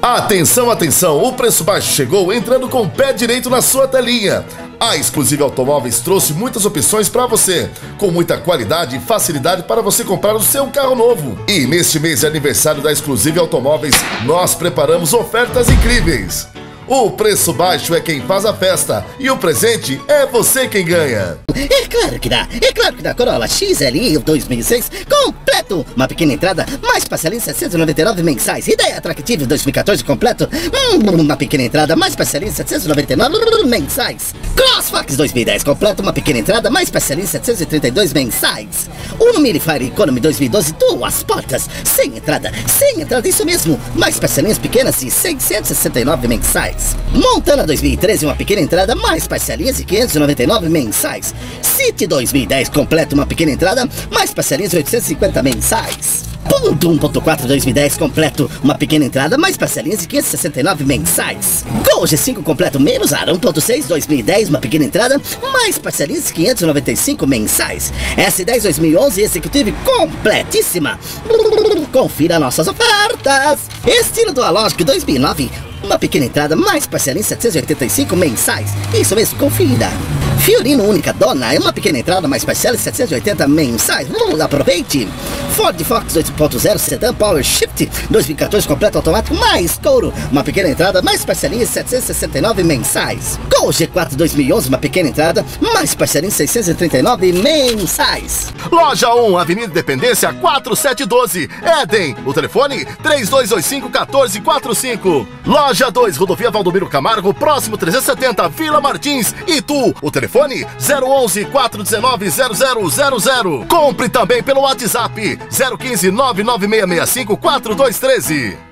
Atenção, atenção! O preço baixo chegou entrando com o pé direito na sua telinha. A Exclusive Automóveis trouxe muitas opções para você, com muita qualidade e facilidade para você comprar o seu carro novo. E neste mês de aniversário da Exclusive Automóveis, nós preparamos ofertas incríveis. O preço baixo é quem faz a festa e o presente é você quem ganha. É claro que dá, é claro que dá. Corolla XLI 2006 completo. Uma pequena entrada, mais parcelinha 799 mensais. Ideia atractiva 2014 completo. Hum, uma pequena entrada, mais parcelinha 799 mensais. CrossFox 2010 completo, uma pequena entrada, mais parcelinha 732 mensais. Uno Fire Economy 2012 duas portas, sem entrada, sem entrada, isso mesmo. Mais parcelinhas pequenas de 669 mensais. Montana 2013, uma pequena entrada, mais parcelinhas de 599 mensais. City 2010, completo, uma pequena entrada, mais parcelinhas de 850 mensais. Ponto 1.4 2010 completo, uma pequena entrada, mais parcelinhas de 569 mensais. Gol G5 completo menos AR 1.6 2010, uma pequena entrada, mais parcelinhas de 595 mensais. S10 2011 Executive completíssima. Confira nossas ofertas. Estilo do Alogic 2009, uma pequena entrada, mais parcela em 785 mensais. Isso mesmo, confira. Fiorino Única Dona é uma pequena entrada, mais parcela em 780 mensais. Hum, aproveite. Ford Fox 2.0 Sedan Power Shift 2014 completo automático, mais couro. Uma pequena entrada, mais parcelinha em 769 mensais. Gol G4 2011, uma pequena entrada, mais parcelinha em 639 mensais. Loja 1, Avenida Independência 4712, Éden. O telefone 3225 1445. Loja Loja 2, Rodovia Valdomiro Camargo, próximo 370, Vila Martins. E tu, o telefone 011 419 0000. Compre também pelo WhatsApp 015 99665 4213.